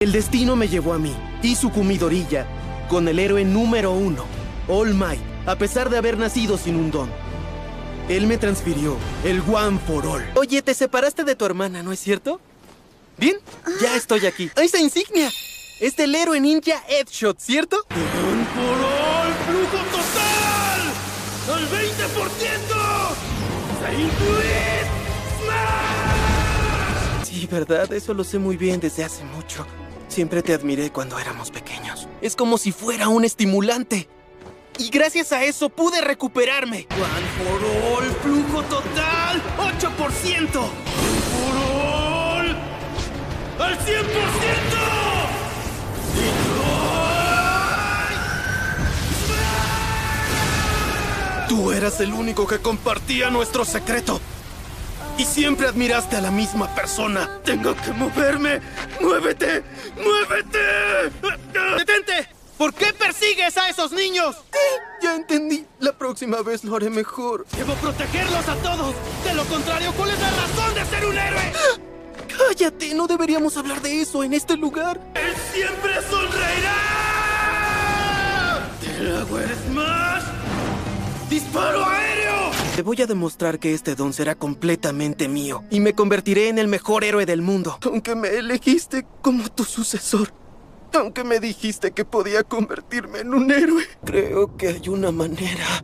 El destino me llevó a mí y su comidorilla con el héroe número uno, All Might, a pesar de haber nacido sin un don. Él me transfirió el One for All. Oye, te separaste de tu hermana, ¿no es cierto? Bien, ya estoy aquí. ¡Esa insignia! Es del héroe ninja Headshot, ¿cierto? ¡One for All! ¡Flujo total! ¡Al 20%! ¡Saint Smash! Verdad, eso lo sé muy bien desde hace mucho. Siempre te admiré cuando éramos pequeños. Es como si fuera un estimulante. Y gracias a eso pude recuperarme. One for all, flujo total, 8%. One for all, al 100%. Tú eras el único que compartía nuestro secreto. Y siempre admiraste a la misma persona. Tengo que moverme. ¡Muévete! ¡Muévete! ¡Detente! ¿Por qué persigues a esos niños? Ya entendí. La próxima vez lo haré mejor. Debo protegerlos a todos. De lo contrario, ¿cuál es la razón de ser un héroe? Cállate, no deberíamos hablar de eso en este lugar. ¡Él siempre sonreirá! ¡Delaware Smash! ¡Disparo aéreo! Te voy a demostrar que este don será completamente mío y me convertiré en el mejor héroe del mundo. Aunque me elegiste como tu sucesor. Aunque me dijiste que podía convertirme en un héroe. Creo que hay una manera.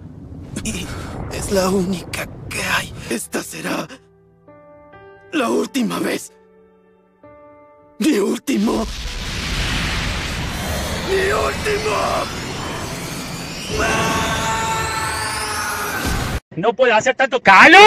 Y es la única que hay. Esta será la última vez. Mi último. Mi último. No puedo hacer tanto calor.